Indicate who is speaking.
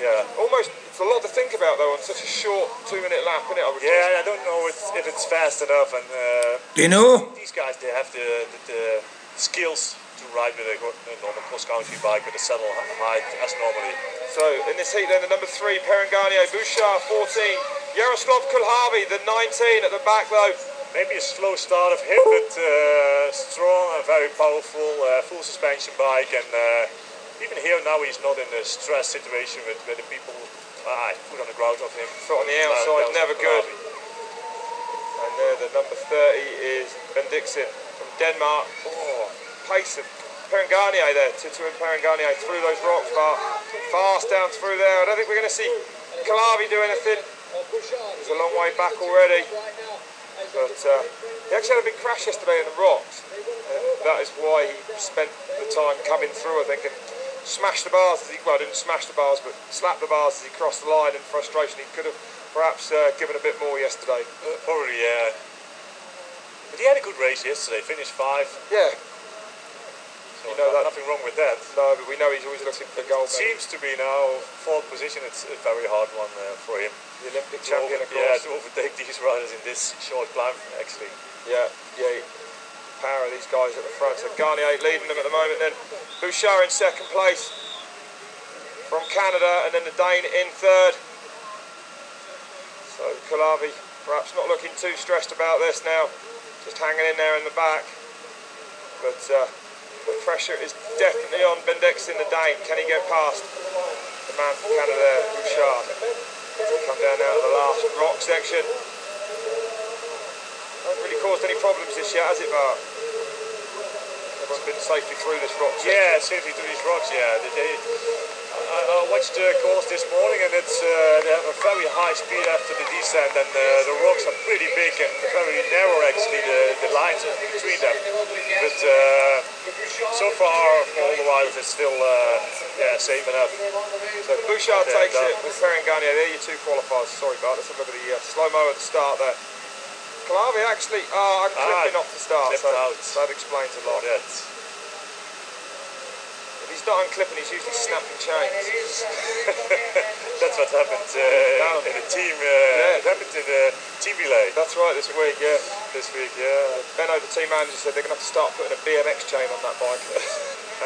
Speaker 1: yeah.
Speaker 2: Almost, it's a lot to think about though on such a short two-minute lap, isn't it? I would
Speaker 1: Yeah, I don't know if, if it's fast enough, and uh,
Speaker 3: Do you know?
Speaker 1: these guys they have the, the, the skills to ride with a, a normal cross-country bike with a saddle height as normally.
Speaker 2: So in this heat, then the number three, Perenganio, Bouchard, 14, Jaroslav Kulhavy, the 19 at the back though.
Speaker 1: Maybe a slow start of him, but uh, strong and very powerful, uh, full suspension bike, and uh, even here now he's not in a stress situation with, the people. Ah, put on the ground of him.
Speaker 2: Foot on the outside, never good. And there, the number 30 is Ben Dixon from Denmark. Oh, pace of Perenganier there, Titu and Perenganier through those rocks, but fast down through there. I don't think we're going to see Kulhavy do anything. He's a long way back already. But uh, he actually had a big crash yesterday in the rocks. And that is why he spent the time coming through, I think, and smashed the bars. As he, well, didn't smash the bars, but slapped the bars as he crossed the line in frustration. He could have perhaps uh, given a bit more yesterday.
Speaker 1: Uh, probably, yeah. But he had a good race yesterday, finished five.
Speaker 2: Yeah,
Speaker 1: So
Speaker 2: You know that-
Speaker 1: nothing wrong with that.
Speaker 2: no, but we know he's always looking for gold.
Speaker 1: Seems to be now fourth position. It's a very hard one uh, for him.
Speaker 2: The Olympic
Speaker 1: To
Speaker 2: champion,
Speaker 1: over-
Speaker 2: of
Speaker 1: yeah, to overtake these riders in this short climb, actually.
Speaker 2: Yeah, yeah. Power of these guys at the front. So Garnier leading them at the moment. Then Bouchard in second place from Canada, and then the Dane in third. So Kulhavy perhaps not looking too stressed about this now, just hanging in there in the back. But uh, the pressure is definitely on Bendex in the Dane. Can he get past the man from Canada Bouchard? Come down now to the last rock section. Really caused any problems this year, has it, Bart? Everyone's been safely through this rock section.
Speaker 1: Yeah, safely through these rocks. Yeah, they, they, I, I watched the course this morning, and it's uh, they have a very high speed after the descent, and uh, the rocks are pretty big and very narrow. Actually, the, the lines between them. But uh, so far, for all the riders, it's still uh, yeah safe enough.
Speaker 2: So Bouchard takes
Speaker 1: done.
Speaker 2: it with Ferengania. There your two qualifiers. Sorry, Bart. Let's have a look at the uh, slow-mo at the start there. Kulhavy actually, oh, I'm
Speaker 1: Ah,
Speaker 2: clipping off the start, so
Speaker 1: out.
Speaker 2: that explains a lot.
Speaker 1: Yeah,
Speaker 2: If he's not unclipping, he's usually snapping chains.
Speaker 1: that's what happened uh, in the team. Uh, It happened in the team relay
Speaker 2: That's right, this week, yeah.
Speaker 1: this week. Yeah.
Speaker 2: Benno, the team manager, said they're going to have to start putting a BMX chain on that bike.